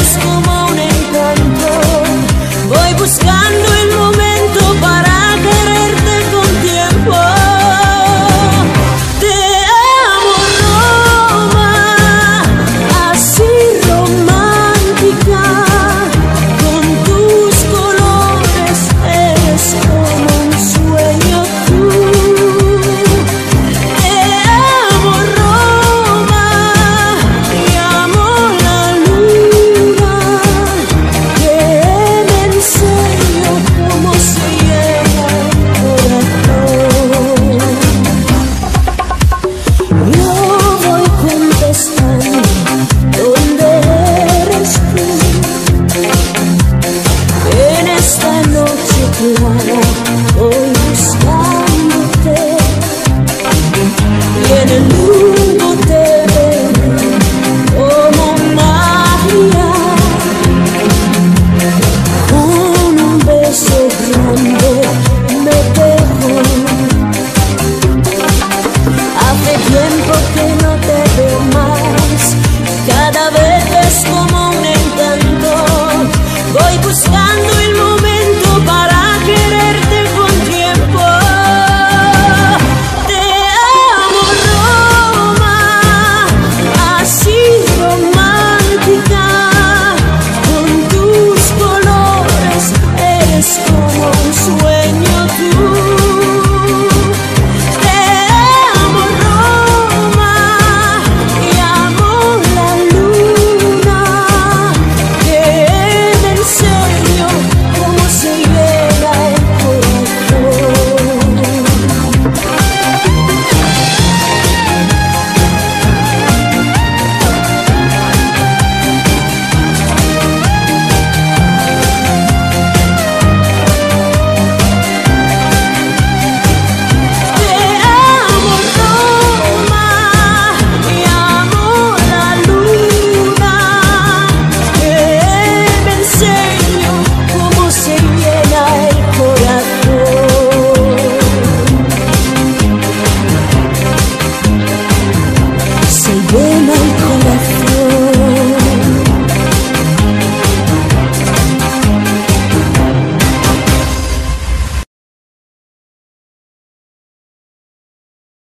aşkıma say